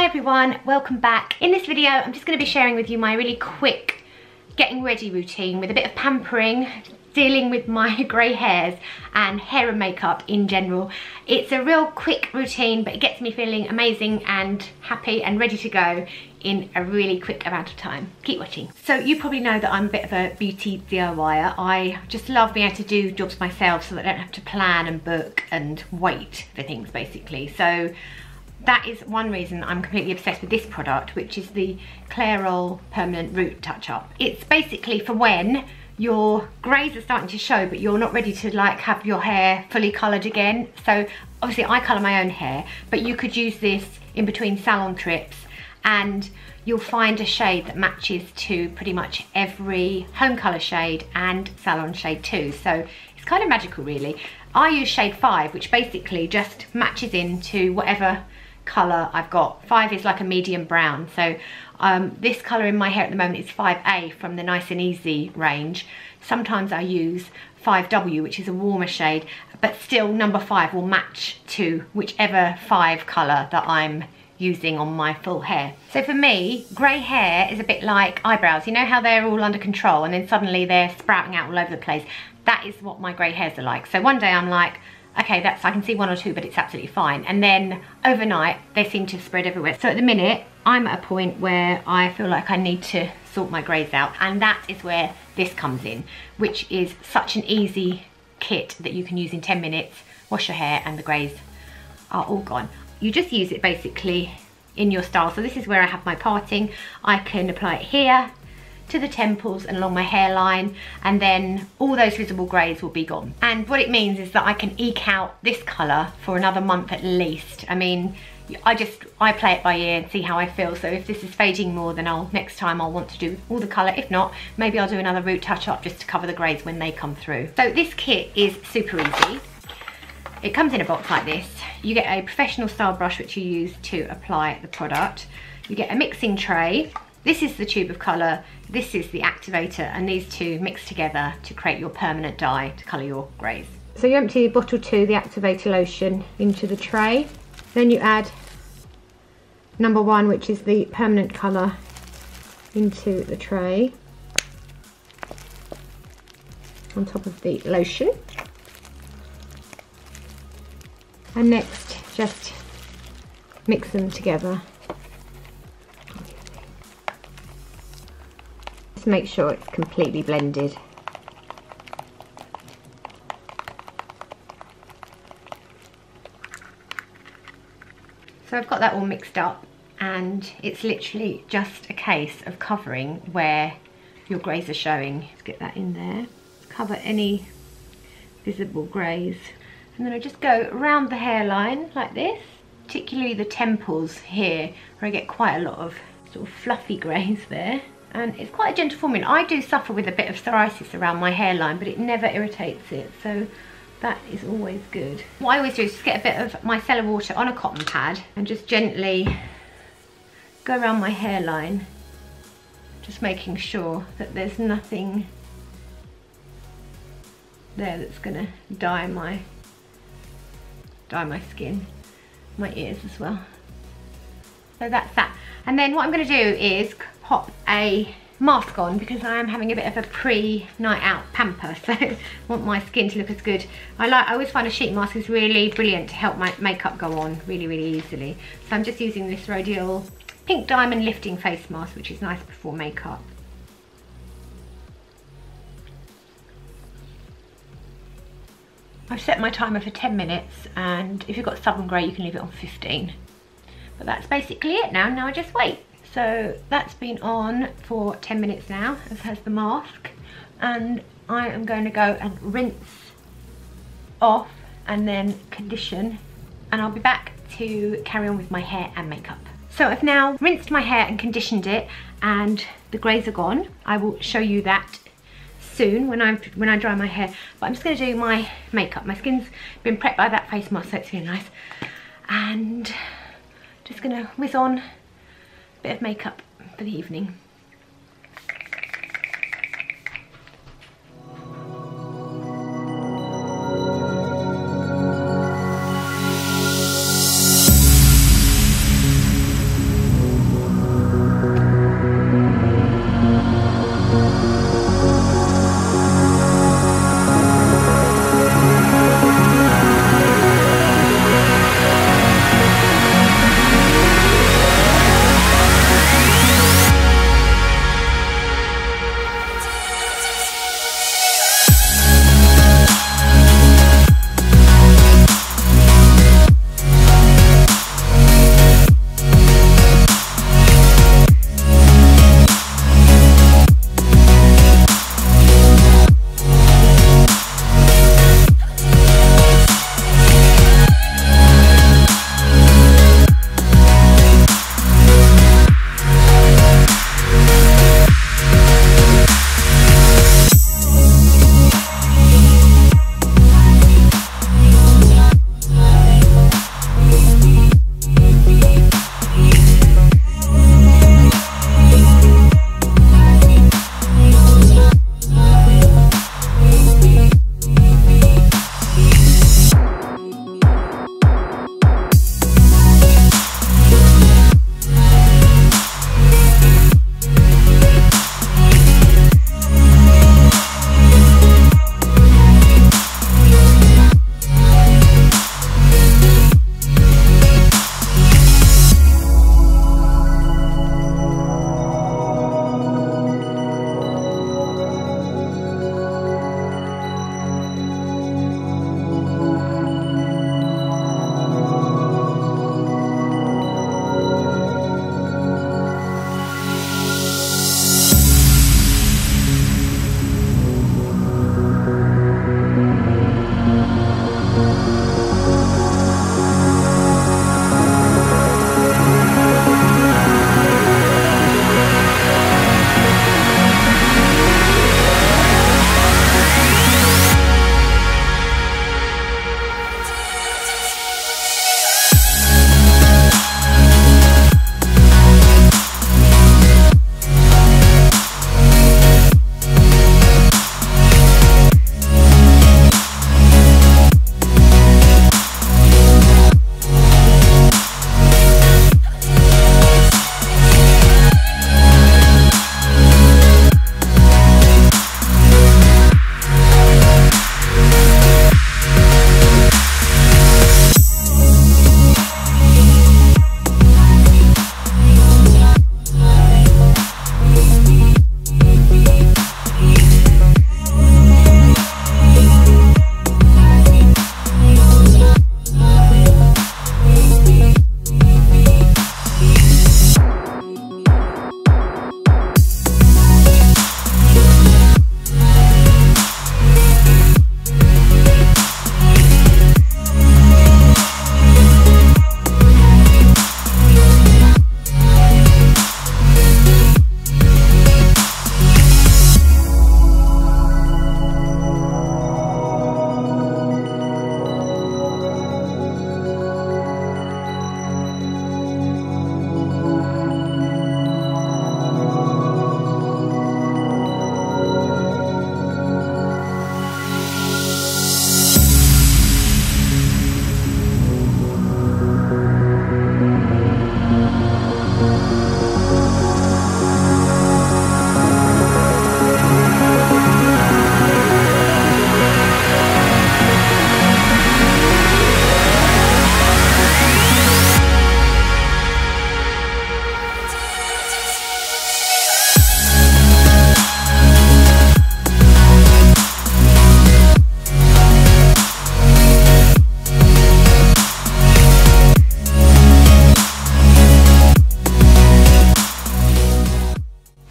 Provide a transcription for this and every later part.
Hi everyone, welcome back. In this video, I'm just gonna be sharing with you my really quick getting ready routine with a bit of pampering, dealing with my grey hairs and hair and makeup in general. It's a real quick routine, but it gets me feeling amazing and happy and ready to go in a really quick amount of time. Keep watching. So you probably know that I'm a bit of a beauty DIYer. I just love being able to do jobs myself so that I don't have to plan and book and wait for things basically. So that is one reason I'm completely obsessed with this product, which is the Clairol Permanent Root Touch-Up. It's basically for when your greys are starting to show, but you're not ready to like have your hair fully coloured again. So obviously I colour my own hair, but you could use this in between salon trips and you'll find a shade that matches to pretty much every home colour shade and salon shade too. So it's kind of magical really. I use shade 5, which basically just matches into whatever colour I've got. Five is like a medium brown. So um, this colour in my hair at the moment is 5A from the Nice and Easy range. Sometimes I use 5W, which is a warmer shade, but still number five will match to whichever five colour that I'm using on my full hair. So for me, grey hair is a bit like eyebrows. You know how they're all under control and then suddenly they're sprouting out all over the place? That is what my grey hairs are like. So one day I'm like, okay, that's I can see one or two, but it's absolutely fine. And then overnight, they seem to spread everywhere. So at the minute, I'm at a point where I feel like I need to sort my greys out. And that is where this comes in, which is such an easy kit that you can use in 10 minutes, wash your hair and the greys are all gone. You just use it basically in your style. So this is where I have my parting. I can apply it here, to the temples and along my hairline and then all those visible greys will be gone. And what it means is that I can eke out this colour for another month at least. I mean, I just, I play it by ear and see how I feel. So if this is fading more, then I'll, next time I'll want to do all the colour. If not, maybe I'll do another root touch up just to cover the greys when they come through. So this kit is super easy. It comes in a box like this. You get a professional style brush which you use to apply the product. You get a mixing tray this is the tube of colour, this is the activator, and these two mix together to create your permanent dye to colour your greys. So you empty bottle two, the activator lotion, into the tray. Then you add number one, which is the permanent colour, into the tray. On top of the lotion. And next, just mix them together Just make sure it's completely blended. So I've got that all mixed up and it's literally just a case of covering where your greys are showing. Let's get that in there. Cover any visible greys. And then I just go around the hairline like this, particularly the temples here where I get quite a lot of sort of fluffy greys there and it's quite a gentle formula. I do suffer with a bit of psoriasis around my hairline but it never irritates it so that is always good. What I always do is just get a bit of micellar water on a cotton pad and just gently go around my hairline just making sure that there's nothing there that's gonna dye my dye my skin, my ears as well. So that's that. And then what I'm gonna do is pop a mask on because I am having a bit of a pre-night out pamper so I want my skin to look as good. I like I always find a sheet mask is really brilliant to help my makeup go on really really easily. So I'm just using this Rodial Pink Diamond Lifting Face Mask which is nice before makeup. I've set my timer for 10 minutes and if you've got Southern Grey you can leave it on 15. But that's basically it now, now I just wait. So that's been on for 10 minutes now, as has the mask. And I am going to go and rinse off and then condition. And I'll be back to carry on with my hair and makeup. So I've now rinsed my hair and conditioned it and the greys are gone. I will show you that soon when I when I dry my hair. But I'm just going to do my makeup. My skin's been prepped by that face mask, so it's really nice. And just to whiz on a bit of makeup for the evening.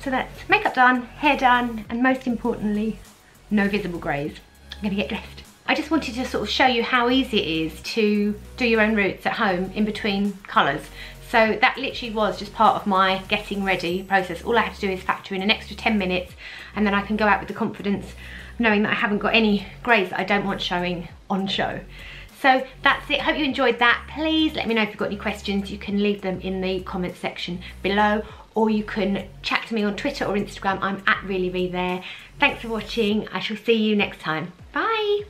So that's makeup done, hair done, and most importantly, no visible greys. I'm gonna get dressed. I just wanted to sort of show you how easy it is to do your own roots at home in between colours. So that literally was just part of my getting ready process. All I have to do is factor in an extra 10 minutes and then I can go out with the confidence knowing that I haven't got any greys that I don't want showing on show. So that's it, hope you enjoyed that. Please let me know if you've got any questions. You can leave them in the comments section below or you can chat to me on Twitter or Instagram. I'm at ReallyRee there. Thanks for watching. I shall see you next time. Bye.